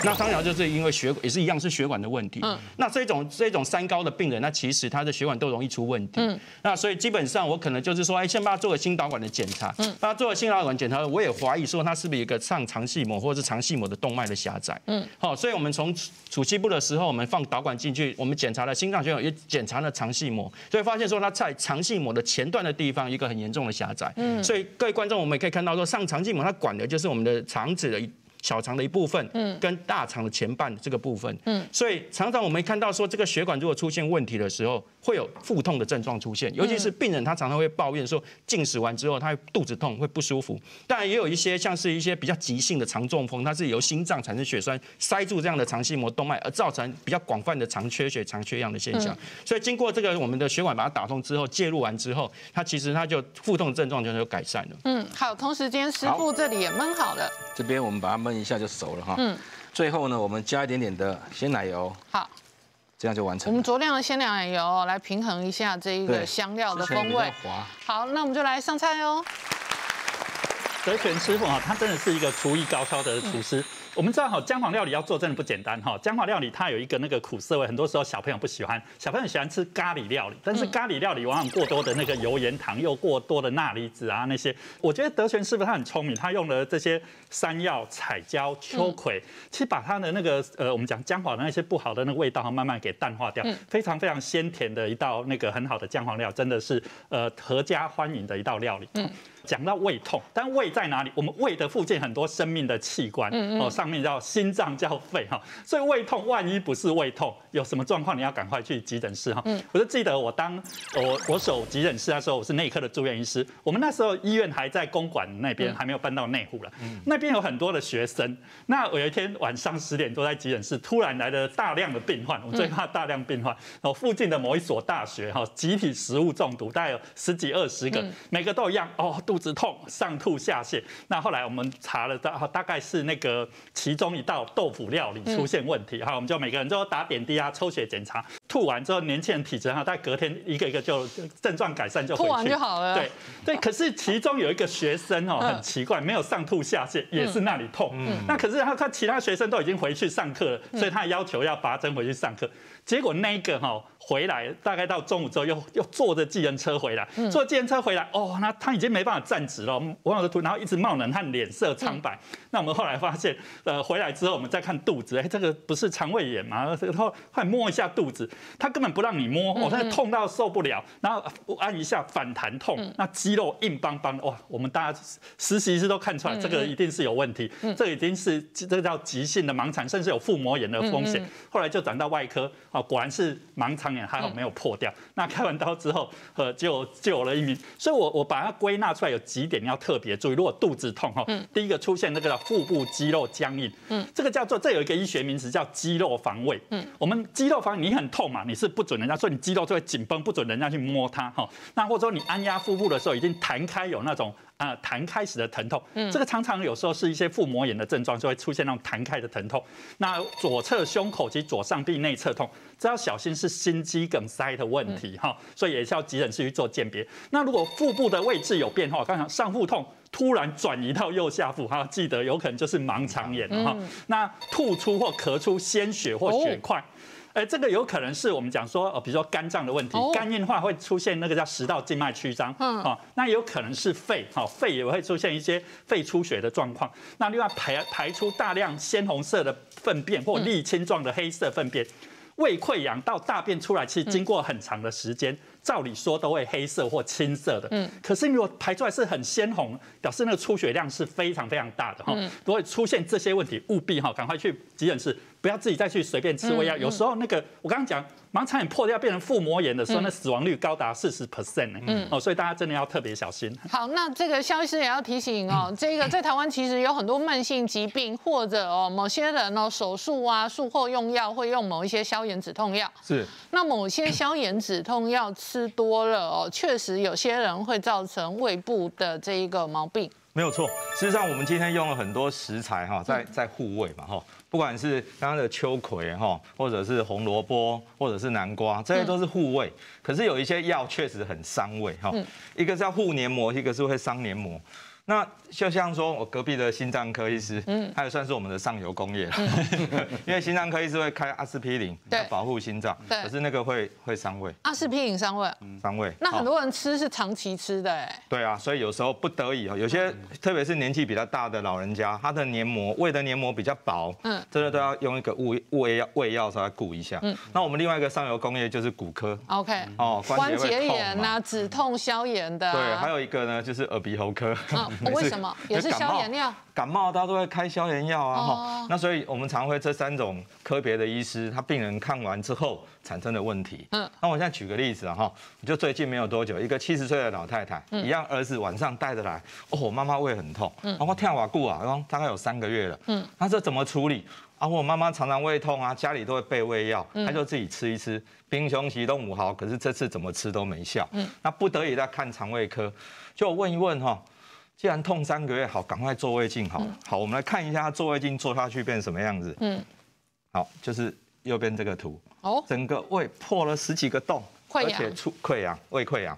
那当然就是因为血管也是一样是血管的问题。嗯。那这种这种三高的病人，那其实他的血管都容易出问题。嗯。那所以基本上我可能就是说，哎，先帮他做个心导管的检查。嗯。帮他做个心导管检查，我也怀疑说他是不是一个上肠系膜或者是肠系膜的动脉的狭窄。嗯。好，所以我们从储气部的时候，我们放导管进去，我们检查了心脏血管，也检查了肠系膜，所以发现说他在肠系膜的前段的地方一个很严重的狭窄。嗯。所以各位观众，我们也可以看到说，上肠系膜它管的就是我们的肠子的。小肠的一部分，嗯，跟大肠的前半这个部分，嗯，所以常常我们看到说，这个血管如果出现问题的时候。会有腹痛的症状出现，尤其是病人他常常会抱怨说，进食完之后他肚子痛，会不舒服。当然也有一些像是一些比较急性的肠中风，它是由心脏产生血栓塞住这样的肠系膜动脉，而造成比较广泛的肠缺血、肠缺氧的现象。所以经过这个我们的血管把它打通之后，介入完之后，它其实它就腹痛症状就有改善了。嗯，好，同时间师傅这里也焖好了，这边我们把它焖一下就熟了哈。嗯，最后呢，我们加一点点的鲜奶油。好。这样就完成。我们酌量的鲜奶油来平衡一下这一个香料的风味。好，那我们就来上菜哦。德全师傅啊，他真的是一个厨艺高超的厨师。我们知道哈，姜黄料理要做真的不简单哈。姜黄料理它有一个那个苦涩味，很多时候小朋友不喜欢。小朋友喜欢吃咖喱料理，但是咖喱料理往往过多的那个油盐糖，又过多的钠离子啊那些。我觉得德全师傅他很聪明，他用了这些山药、彩椒、秋葵，其实把它的那个呃我们讲姜黄的那些不好的那个味道哈，慢慢给淡化掉，非常非常鲜甜的一道那个很好的姜黄料，真的是呃合家欢迎的一道料理。讲到胃痛，但胃在哪里？我们胃的附近很多生命的器官，哦，上面叫心脏，叫肺，哈。所以胃痛，万一不是胃痛，有什么状况，你要赶快去急诊室，哈。我就记得我当我我守急诊室的时候，我是内科的住院医师。我们那时候医院还在公馆那边，还没有搬到内湖了。那边有很多的学生。那我有一天晚上十点多在急诊室，突然来了大量的病患。我最怕大量病患。然后附近的某一所大学，哈，集体食物中毒，大概有十几二十个，每个都一样，哦。肚子痛，上吐下泻。那后来我们查了大大概是那个其中一道豆腐料理出现问题，哈，我们就每个人都打点滴啊，抽血检查。吐完之后，年轻人体质哈，大概隔天一个一个就症状改善就吐完就好了。对对，可是其中有一个学生哦，很奇怪，没有上吐下泻，也是那里痛。那可是他他其他学生都已经回去上课了，所以他要求要拔针回去上课。结果那个哈回来，大概到中午之后又又坐着计程车回来，坐计程车回来，哦，那他已经没办法站直了，我有的图，然后一直冒冷汗，脸色苍白。那我们后来发现，呃，回来之后我们再看肚子，哎，这个不是肠胃炎吗？然后快摸一下肚子，他根本不让你摸，哦，他痛到受不了，然后按一下反弹痛，那肌肉硬邦邦的，哇，我们大家实习师都看出来，这个一定是有问题，这已经是这个叫急性的盲肠，甚至有腹膜炎的风险。后来就转到外科，啊，果然是盲肠。还好没有破掉。那开完刀之后，呃，就救了一名。所以，我我把它归纳出来有几点要特别注意。如果肚子痛哈，第一个出现那个叫腹部肌肉僵硬，嗯，这个叫做这有一个医学名词叫肌肉防卫，嗯，我们肌肉防你很痛嘛，你是不准人家说你肌肉就会紧绷，不准人家去摸它哈。那或者说你按压腹部的时候已经弹开有那种。啊，弹开始的疼痛，嗯，这个常常有时候是一些腹膜炎的症状，就会出现那种弹开的疼痛。那左侧胸口及左上臂内侧痛，这要小心是心肌梗塞的问题哈，所以也是要急诊室去做鉴别。那如果腹部的位置有变化，刚才上腹痛突然转移到右下腹，哈，记得有可能就是盲肠炎哈。那吐出或咳出鲜血或血块。哎，这个有可能是我们讲说，呃，比如说肝脏的问题，肝硬化会出现那个叫食道静脉曲张，嗯，哦，那有可能是肺，哈，肺也会出现一些肺出血的状况。那另外排排出大量鲜红色的粪便或沥青状的黑色粪便，胃溃疡到大便出来，其实经过很长的时间。照理说都会黑色或青色的，嗯，可是如果排出来是很鲜红，表示那个出血量是非常非常大的哈。如果出现这些问题，务必哈赶快去急诊室，不要自己再去随便吃胃药。有时候那个我刚刚讲。盲肠炎破掉变成腹膜炎的时候，那死亡率高达四十 percent 呢。嗯，哦，所以大家真的要特别小心。好，那这个肖医师也要提醒哦，这个在台湾其实有很多慢性疾病，或者哦某些人哦手术啊术后用药会用某一些消炎止痛药。是。那某些消炎止痛药吃多了哦，确实有些人会造成胃部的这一个毛病。没有错，事实上我们今天用了很多食材哈，在在护胃嘛哈，不管是刚刚的秋葵哈，或者是红萝卜，或者是南瓜，这些都是护胃。可是有一些药确实很伤胃哈，一个叫护黏膜，一个是会伤黏膜。那就像说，我隔壁的心脏科医师，嗯，他也算是我们的上游工业了，因为心脏科医师会开阿司匹林，对，保护心脏，对，可是那个会会伤胃。阿司匹林伤胃，伤胃。那很多人吃是长期吃的，哎。对啊，所以有时候不得已哦，有些特别是年纪比较大的老人家，他的黏膜胃的黏膜比较薄，嗯，真的都要用一个胃胃药胃药稍微顾一下。嗯，那我们另外一个上游工业就是骨科，OK，哦，关节炎啊，止痛消炎的。对，还有一个呢，就是耳鼻喉科。为什么也是消炎药？感冒大家都会开消炎药啊，哈。那所以我们常会这三种科别的医师，他病人看完之后产生的问题。嗯。那我现在举个例子啊，哈，就最近没有多久，一个七十岁的老太太，一样儿子晚上带着来，哦，妈妈胃很痛，然后跳瓦固啊，然后大概有三个月了。嗯。那这怎么处理？啊，我妈妈常常胃痛啊，家里都会备胃药，她就自己吃一吃，冰熊奇动五毫，可是这次怎么吃都没效。嗯。那不得已在看肠胃科，就问一问哈。既然痛三个月，好，赶快做胃镜，好，好，我们来看一下做胃镜做下去变什么样子。嗯，好，就是右边这个图，哦，整个胃破了十几个洞，而且出溃疡，胃溃疡。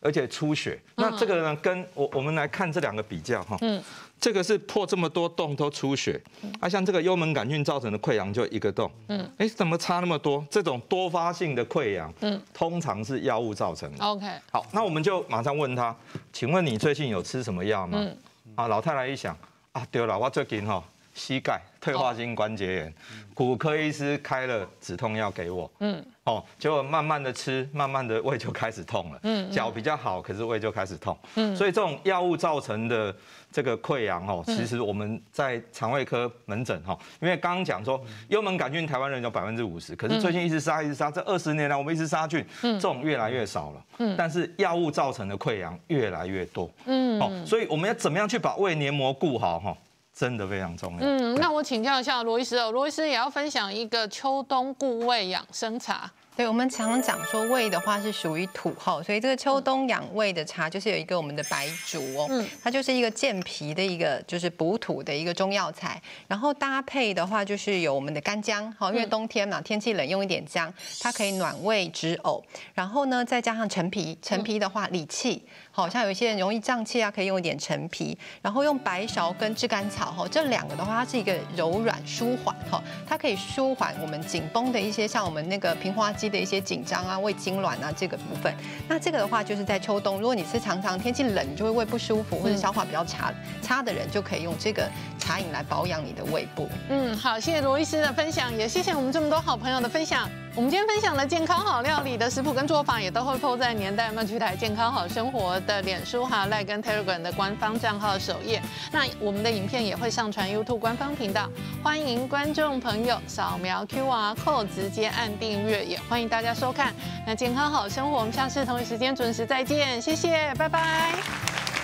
而且出血，那这个呢？跟我我们来看这两个比较哈。嗯。这个是破这么多洞都出血，啊，像这个幽门杆菌造成的溃疡就一个洞。嗯。哎，怎么差那么多？这种多发性的溃疡，嗯，通常是药物造成的。OK。好，那我们就马上问他，请问你最近有吃什么药吗？嗯。啊，老太太一想，啊，对了，我最近哈膝盖退化性关节炎，骨科医师开了止痛药给我。嗯。哦，结果慢慢的吃，慢慢的胃就开始痛了。嗯，脚比较好，可是胃就开始痛。嗯，所以这种药物造成的这个溃疡，哦，其实我们在肠胃科门诊，哈，因为刚刚讲说幽门杆菌台湾人有百分之五十，可是最近一直杀一直杀，这二十年来我们一直杀菌，这种越来越少了。嗯，但是药物造成的溃疡越来越多。嗯，哦，所以我们要怎么样去把胃黏膜顾好，哈？真的非常重要。嗯，那我请教一下罗医师哦，罗医师也要分享一个秋冬固胃养生茶。对，我们常常讲说胃的话是属于土后，所以这个秋冬养胃的茶就是有一个我们的白术哦，嗯，它就是一个健脾的一个就是补土的一个中药材，然后搭配的话就是有我们的干姜，好，因为冬天嘛天气冷，用一点姜，它可以暖胃止呕，然后呢再加上陈皮，陈皮的话理气。好像有一些人容易胀气啊，可以用一点陈皮，然后用白芍跟炙甘草哈，这两个的话，它是一个柔软舒缓哈，它可以舒缓我们紧绷的一些像我们那个平滑肌的一些紧张啊、胃痉挛啊这个部分。那这个的话，就是在秋冬，如果你是常常天气冷，你就会胃不舒服或者消化比较差差的人，就可以用这个茶饮来保养你的胃部。嗯，好，谢谢罗医师的分享，也谢谢我们这么多好朋友的分享。我们今天分享的健康好料理的食谱跟做法，也都会放在年代漫趣台健康好生活的脸书哈赖跟 Telegram 的官方账号首页。那我们的影片也会上传 YouTube 官方频道，欢迎观众朋友扫描 QR code 直接按订阅，也欢迎大家收看。那健康好生活，我们下次同一时间准时再见，谢谢，拜拜。